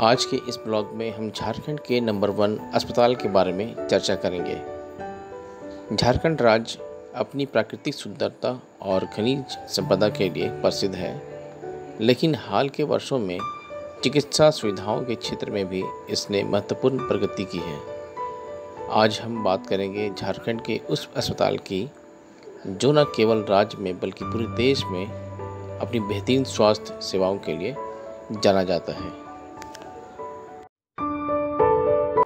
आज के इस ब्लॉग में हम झारखंड के नंबर वन अस्पताल के बारे में चर्चा करेंगे। झारखंड राज्य अपनी प्राकृतिक सुंदरता और खनिज संपदा के लिए प्रसिद्ध है, लेकिन हाल के वर्षों में चिकित्सा सुविधाओं के क्षेत्र में भी इसने महत्वपूर्ण प्रगति की है। आज हम बात करेंगे झारखंड के उस अस्पताल की, जो न केवल राज्य में बल्कि पूरे देश में अपनी बेहतरीन स्वास्थ्य सेवाओं के लिए जाना जाता है।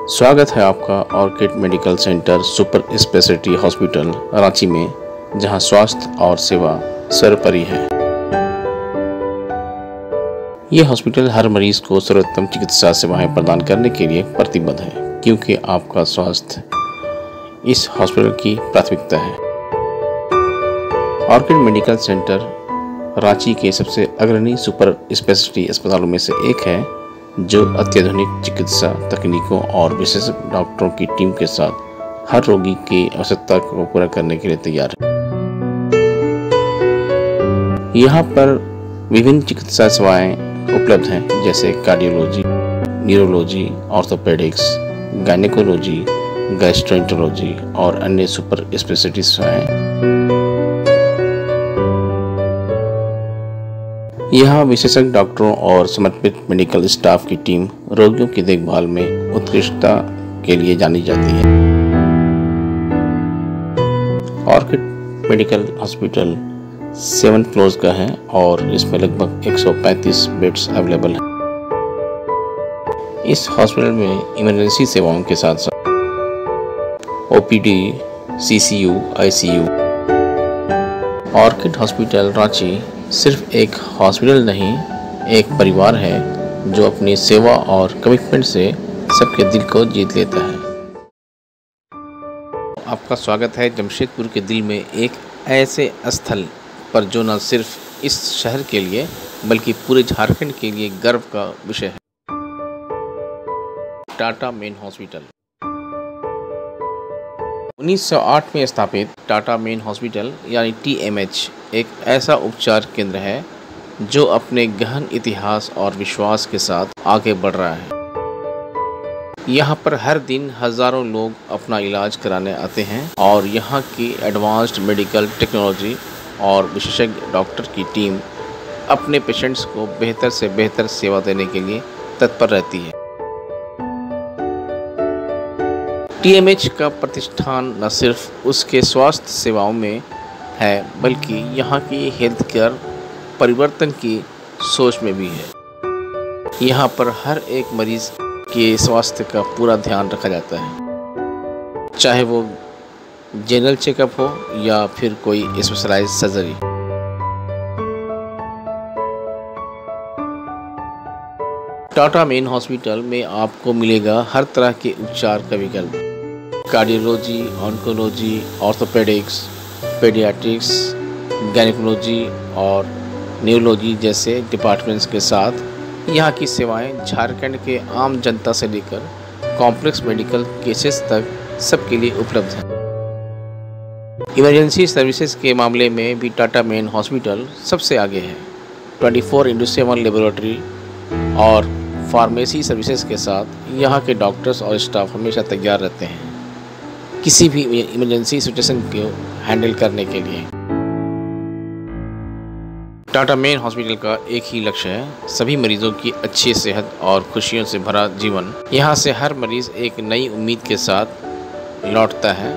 स्वागत है आपका Orchid Medical Centre super speciality hospital Ranchi में, जहाँ स्वास्थ्य और सेवा सर्वोपरि है। ये हॉस्पिटल हर मरीज़ को सर्वोत्तम चिकित्सा सेवाएँ प्रदान करने के लिए प्रतिबद्ध है, क्योंकि आपका स्वास्थ्य इस हॉस्पिटल की प्राथमिकता है। ऑर्किड मेडिकल सेंटर रांची के सबसे अग्रणी सुपर स्पेशलिटी अस्पतालों में से एक है जो अत्याधुनिक चिकित्सा तकनीकों और विशेषज्ञ डॉक्टरों की टीम के साथ हर रोगी की आवश्यकता को पूरा करने के लिए तैयार है। यहाँ पर विभिन्न चिकित्सा सेवाएँ उपलब्ध हैं, जैसे cardiology neurology orthopaedics gynaecology gastroenterology और अन्य सुपर स्पेशलिटी सेवाएँ यहाँ विशेषज्ञ डॉक्टरों और समर्पित मेडिकल स्टाफ की टीम रोगियों की देखभाल में उत्कृष्टता के लिए जानी जाती है। Orchid Medical Hospital seven floors का है और इसमें लगभग 135 बेड्स अवेलेबल हैं। इस हॉस्पिटल में इमरजेंसी सेवाओं के साथ साथ OPD, CCU, ICU Orchid Hospital Ranchi सिर्फ़ एक हॉस्पिटल नहीं, एक परिवार है जो अपनी सेवा और कमिटमेंट से सबके दिल को जीत लेता है। आपका स्वागत है जमशेदपुर के दिल में एक ऐसे स्थल पर जो न सिर्फ़ इस शहर के लिए, बल्कि पूरे झारखंड के लिए गर्व का विषय है। टाटा मेन हॉस्पिटल 1908 में स्थापित टाटा मेन हॉस्पिटल यानी टीएमएच एक ऐसा उपचार केंद्र है जो अपने गहन इतिहास और विश्वास के साथ आगे बढ़ रहा है। यहाँ पर हर दिन हज़ारों लोग अपना इलाज कराने आते हैं और यहाँ की एडवांस्ड मेडिकल टेक्नोलॉजी और विशेषज्ञ डॉक्टर की टीम अपने पेशेंट्स को बेहतर से बेहतर सेवा देने के लिए तत्पर रहती है। टीएमएच का प्रतिष्ठान न सिर्फ़ उसके स्वास्थ्य सेवाओं में है, बल्कि यहाँ की हेल्थ केयर परिवर्तन की सोच में भी है। यहाँ पर हर एक मरीज़ के स्वास्थ्य का पूरा ध्यान रखा जाता है। चाहे वो जनरल चेकअप हो या फिर कोई specialise surgery Tata Main Hospital में आपको मिलेगा हर तरह के उपचार का विकल्प। Cardiology oncology orthopaedics paediatrics gynaecology और न्यूरोलॉजी जैसे डिपार्टमेंट्स के साथ यहाँ की सेवाएँ झारखंड के आम जनता से लेकर कॉम्प्लेक्स मेडिकल केसेस तक सबके लिए उपलब्ध हैं। इमरजेंसी सर्विसेज़ के मामले में भी टाटा मेन हॉस्पिटल सबसे आगे है। 24 फोर इंटू सेवन लेबोरेटरी और फार्मेसी सर्विसेज़ के साथ यहाँ के डॉक्टर्स और स्टाफ हमेशा तैयार रहते हैं। किसी भी इमरजेंसी सिचुएशन को हैंडल करने के लिए। टाटा मेन हॉस्पिटल का एक ही लक्ष्य है, सभी मरीजों की अच्छी सेहत और खुशियों से भरा जीवन। यहाँ से हर मरीज़ एक नई उम्मीद के साथ लौटता है,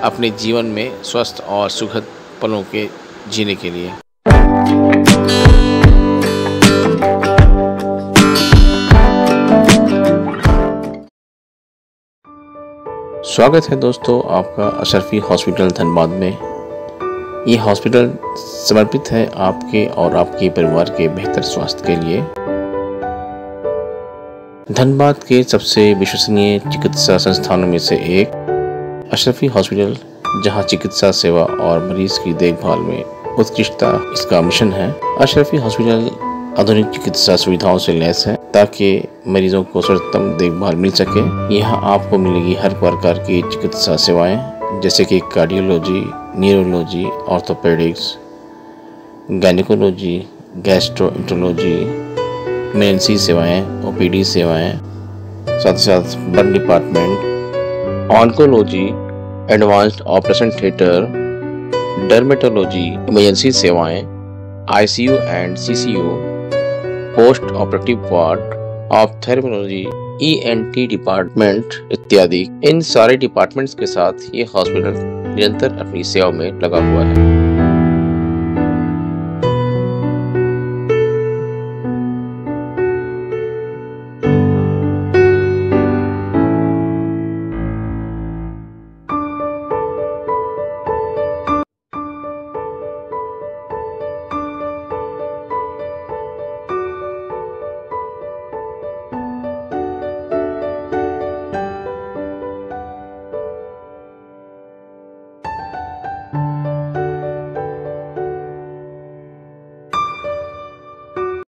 अपने जीवन में स्वस्थ और सुखद पलों के जीने के लिए। स्वागत है दोस्तों आपका अशरफी हॉस्पिटल धनबाद में। ये हॉस्पिटल समर्पित है आपके और आपके परिवार के बेहतर स्वास्थ्य के लिए। धनबाद के सबसे विश्वसनीय चिकित्सा संस्थानों में से एक, अशरफी हॉस्पिटल, जहाँ चिकित्सा सेवा और मरीज़ की देखभाल में उत्कृष्टता इसका मिशन है। अशरफी हॉस्पिटल आधुनिक चिकित्सा सुविधाओं से लैस है। ताकि मरीजों को सर्वोत्तम देखभाल मिल सके। यहाँ आपको मिलेगी हर प्रकार की चिकित्सा सेवाएँ, जैसे कि cardiology neurology orthopaedics gynaecology gynaecology gastroenterology emergency सेवाएँ ओपीडी सेवाएँ, साथ साथ blood department oncology advanced operation theatre dermatology emergency सेवाएँ ICU and CCU post operative ward of terminology E N T department इत्यादि। इन सारे डिपार्टमेंट्स के साथ ये हॉस्पिटल निरंतर अपनी सेवा में लगा हुआ है।